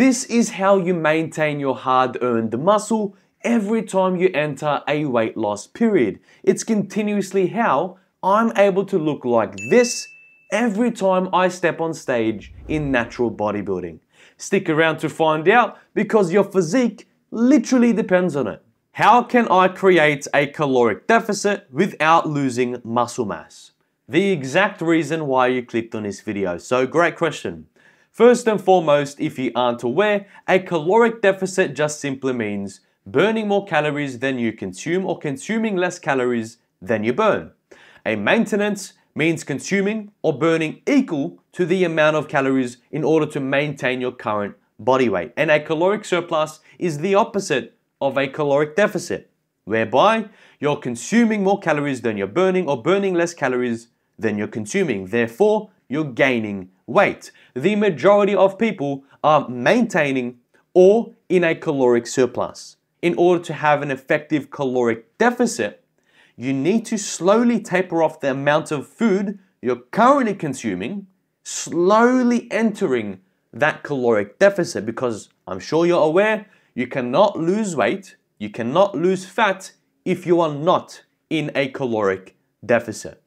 This is how you maintain your hard earned muscle every time you enter a weight loss period. It's continuously how I'm able to look like this every time I step on stage in natural bodybuilding. Stick around to find out because your physique literally depends on it. How can I create a caloric deficit without losing muscle mass? The exact reason why you clicked on this video. So great question. First and foremost, if you aren't aware, a caloric deficit just simply means burning more calories than you consume or consuming less calories than you burn. A maintenance means consuming or burning equal to the amount of calories in order to maintain your current body weight. And a caloric surplus is the opposite of a caloric deficit, whereby you're consuming more calories than you're burning or burning less calories than you're consuming. Therefore, you're gaining weight. The majority of people are maintaining or in a caloric surplus. In order to have an effective caloric deficit, you need to slowly taper off the amount of food you're currently consuming, slowly entering that caloric deficit because I'm sure you're aware you cannot lose weight, you cannot lose fat if you are not in a caloric deficit.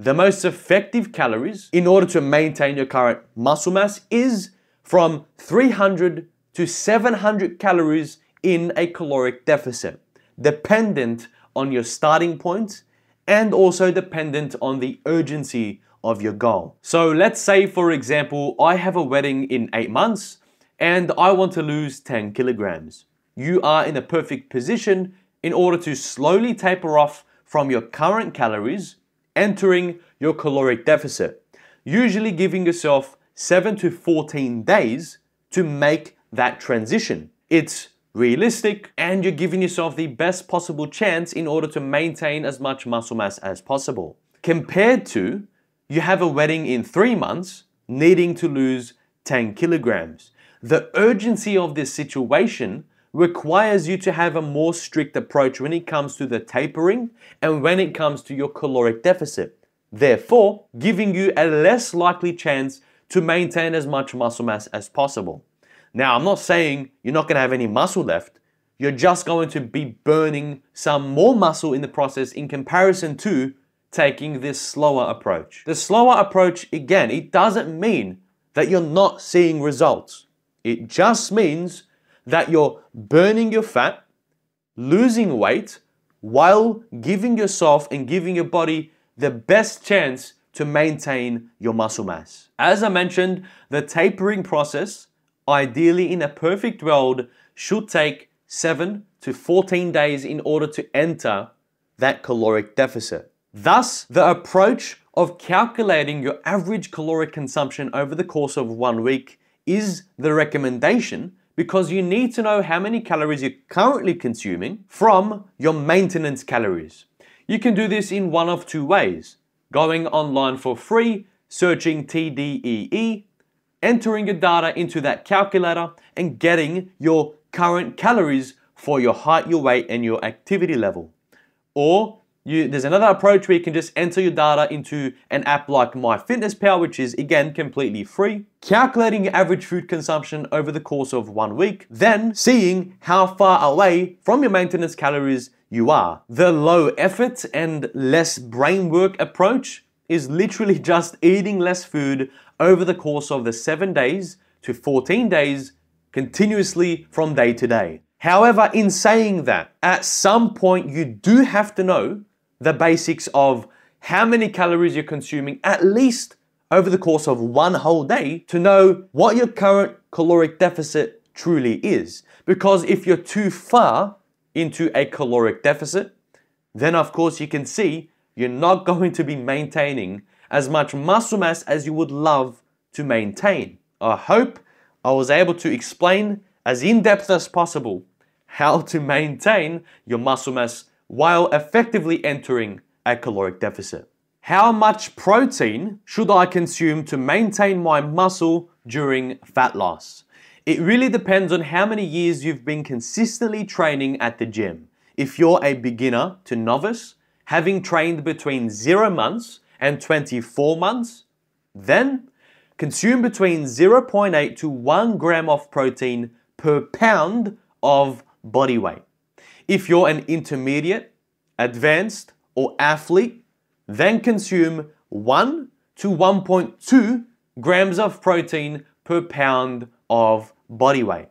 The most effective calories in order to maintain your current muscle mass is from 300 to 700 calories in a caloric deficit, dependent on your starting point and also dependent on the urgency of your goal. So let's say, for example, I have a wedding in eight months and I want to lose 10 kilograms. You are in a perfect position in order to slowly taper off from your current calories, entering your caloric deficit, usually giving yourself 7 to 14 days to make that transition. It's realistic, and you're giving yourself the best possible chance in order to maintain as much muscle mass as possible. Compared to you have a wedding in three months, needing to lose 10 kilograms. The urgency of this situation requires you to have a more strict approach when it comes to the tapering and when it comes to your caloric deficit. Therefore, giving you a less likely chance to maintain as much muscle mass as possible. Now, I'm not saying you're not going to have any muscle left. You're just going to be burning some more muscle in the process in comparison to taking this slower approach. The slower approach, again, it doesn't mean that you're not seeing results. It just means that you're burning your fat, losing weight, while giving yourself and giving your body the best chance to maintain your muscle mass. As I mentioned, the tapering process ideally in a perfect world, should take 7 to 14 days in order to enter that caloric deficit. Thus, the approach of calculating your average caloric consumption over the course of one week is the recommendation because you need to know how many calories you're currently consuming from your maintenance calories. You can do this in one of two ways going online for free, searching TDEE, entering your data into that calculator and getting your current calories for your height, your weight, and your activity level. Or you, there's another approach where you can just enter your data into an app like MyFitnessPal, which is again completely free, calculating your average food consumption over the course of one week, then seeing how far away from your maintenance calories you are. The low effort and less brain work approach is literally just eating less food over the course of the seven days to 14 days continuously from day to day. However, in saying that, at some point you do have to know the basics of how many calories you're consuming at least over the course of one whole day to know what your current caloric deficit truly is. Because if you're too far into a caloric deficit, then of course you can see you're not going to be maintaining as much muscle mass as you would love to maintain. I hope I was able to explain as in depth as possible how to maintain your muscle mass while effectively entering a caloric deficit. How much protein should I consume to maintain my muscle during fat loss? It really depends on how many years you've been consistently training at the gym. If you're a beginner to novice, having trained between 0 months and 24 months, then consume between 0.8 to 1 gram of protein per pound of body weight. If you're an intermediate, advanced, or athlete, then consume 1 to 1.2 grams of protein per pound of body weight.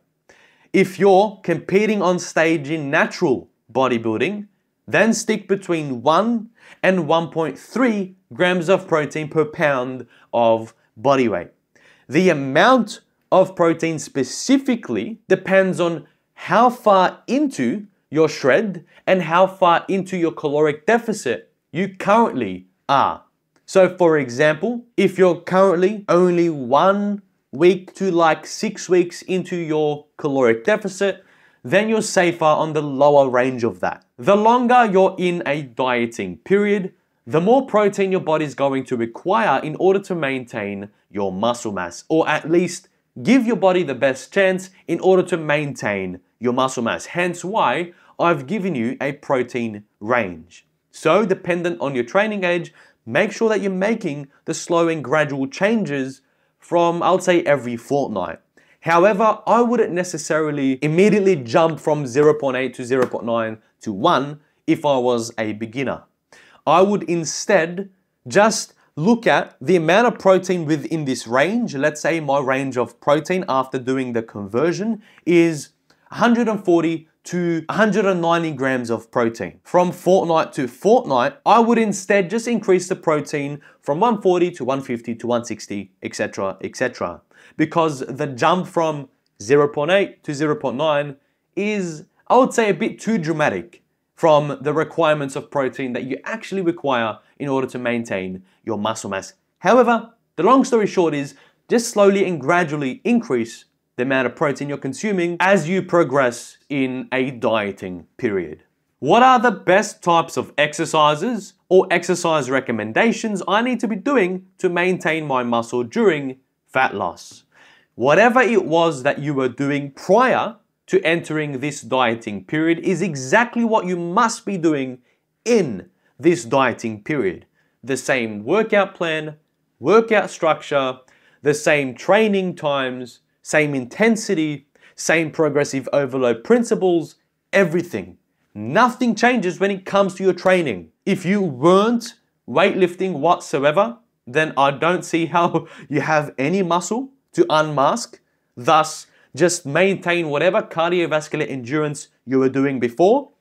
If you're competing on stage in natural bodybuilding, then stick between 1 and 1.3 grams of protein per pound of body weight. The amount of protein specifically depends on how far into your shred and how far into your caloric deficit you currently are. So, for example, if you're currently only one week to like six weeks into your caloric deficit, then you're safer on the lower range of that. The longer you're in a dieting period, the more protein your body is going to require in order to maintain your muscle mass, or at least give your body the best chance in order to maintain your muscle mass. Hence why I've given you a protein range. So, dependent on your training age, make sure that you're making the slow and gradual changes from, I would say, every fortnight. However, I wouldn't necessarily immediately jump from 0.8 to 0.9 to 1 if I was a beginner. I would instead just look at the amount of protein within this range. Let's say my range of protein after doing the conversion is 140 to 190 grams of protein. From fortnight to fortnight, I would instead just increase the protein from 140 to 150 to 160, etc., etc. Because the jump from 0.8 to 0.9 is, I would say, a bit too dramatic from the requirements of protein that you actually require in order to maintain your muscle mass. However, the long story short is just slowly and gradually increase the amount of protein you're consuming as you progress in a dieting period. What are the best types of exercises or exercise recommendations I need to be doing to maintain my muscle during fat loss? Whatever it was that you were doing prior to entering this dieting period is exactly what you must be doing in this dieting period. The same workout plan, workout structure, the same training times, same intensity, same progressive overload principles, everything. Nothing changes when it comes to your training. If you weren't weightlifting whatsoever, then I don't see how you have any muscle to unmask. Thus, just maintain whatever cardiovascular endurance you were doing before.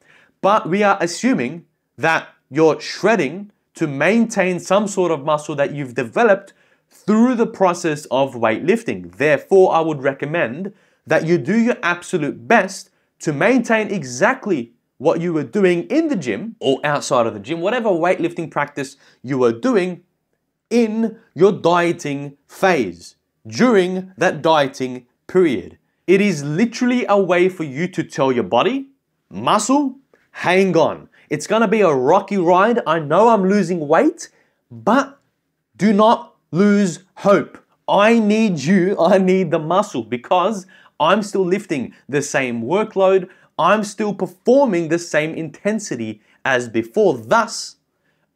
But we are assuming that you're shredding to maintain some sort of muscle that you've developed through the process of weightlifting. Therefore, I would recommend that you do your absolute best to maintain exactly what you were doing in the gym or outside of the gym, whatever weightlifting practice you were doing in your dieting phase during that dieting period. It is literally a way for you to tell your body, muscle, hang on. It's gonna be a rocky ride. I know I'm losing weight, but do not lose hope. I need you, I need the muscle because I'm still lifting the same workload, I'm still performing the same intensity as before. Thus,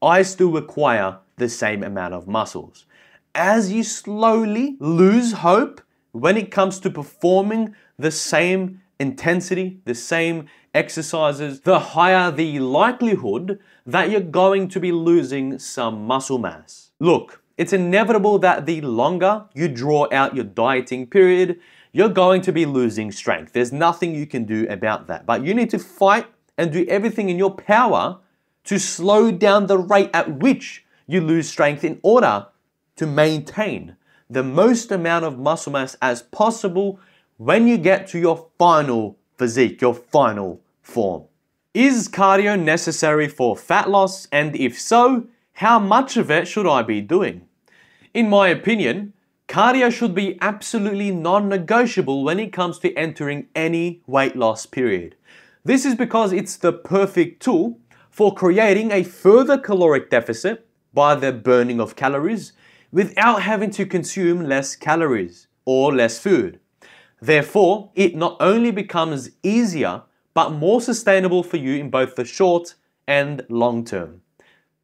I still require the same amount of muscles. As you slowly lose hope when it comes to performing the same intensity, the same exercises, the higher the likelihood that you're going to be losing some muscle mass. Look, it's inevitable that the longer you draw out your dieting period, you're going to be losing strength. There's nothing you can do about that. But you need to fight and do everything in your power to slow down the rate at which you lose strength in order to maintain the most amount of muscle mass as possible when you get to your final physique, your final form. Is cardio necessary for fat loss? And if so, how much of it should I be doing? In my opinion, cardio should be absolutely non negotiable when it comes to entering any weight loss period. This is because it's the perfect tool for creating a further caloric deficit by the burning of calories without having to consume less calories or less food. Therefore, it not only becomes easier but more sustainable for you in both the short and long term.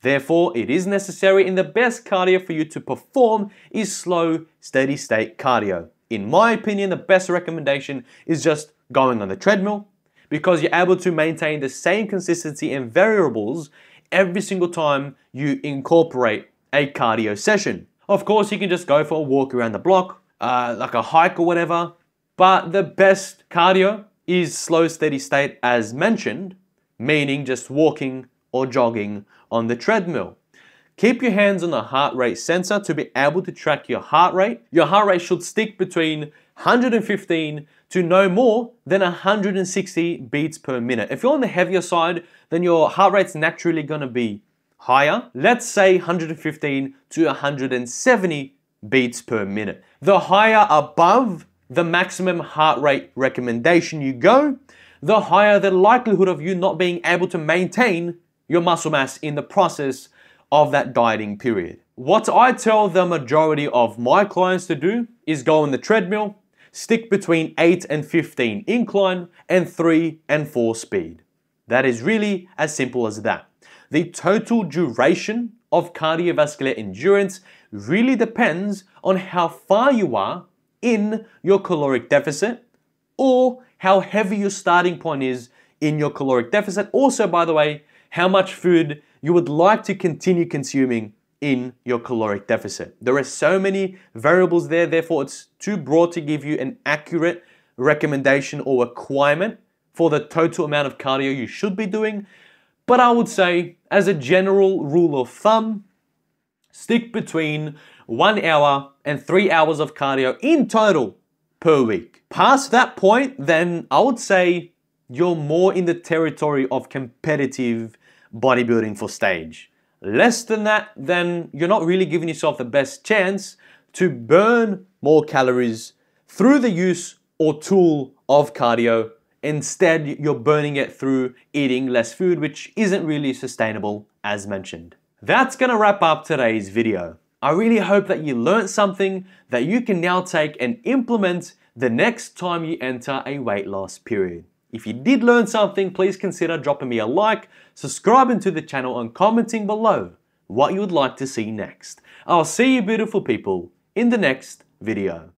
Therefore, it is necessary and the best cardio for you to perform is slow, steady state cardio. In my opinion, the best recommendation is just going on the treadmill because you're able to maintain the same consistency and variables every single time you incorporate a cardio session. Of course, you can just go for a walk around the block, uh, like a hike or whatever, but the best cardio is slow, steady state as mentioned, meaning just walking or jogging on the treadmill. Keep your hands on the heart rate sensor to be able to track your heart rate. Your heart rate should stick between 115 to no more than 160 beats per minute. If you're on the heavier side, then your heart rate's naturally going to be higher. Let's say 115 to 170 beats per minute. The higher above the maximum heart rate recommendation you go, the higher the likelihood of you not being able to maintain your muscle mass in the process of that dieting period. What I tell the majority of my clients to do is go on the treadmill, stick between 8 and 15 incline and 3 and 4 speed. That is really as simple as that. The total duration of cardiovascular endurance really depends on how far you are in your caloric deficit or how heavy your starting point is in your caloric deficit. Also, by the way, how much food you would like to continue consuming in your caloric deficit. There are so many variables there, therefore, it's too broad to give you an accurate recommendation or requirement for the total amount of cardio you should be doing. But I would say, as a general rule of thumb, stick between one hour and three hours of cardio in total per week. Past that point, then I would say you're more in the territory of competitive bodybuilding for stage. Less than that, then you're not really giving yourself the best chance to burn more calories through the use or tool of cardio. Instead, you're burning it through eating less food, which isn't really sustainable as mentioned. That's gonna wrap up today's video. I really hope that you learned something that you can now take and implement the next time you enter a weight loss period. If you did learn something, please consider dropping me a like, subscribing to the channel and commenting below what you would like to see next. I'll see you beautiful people in the next video.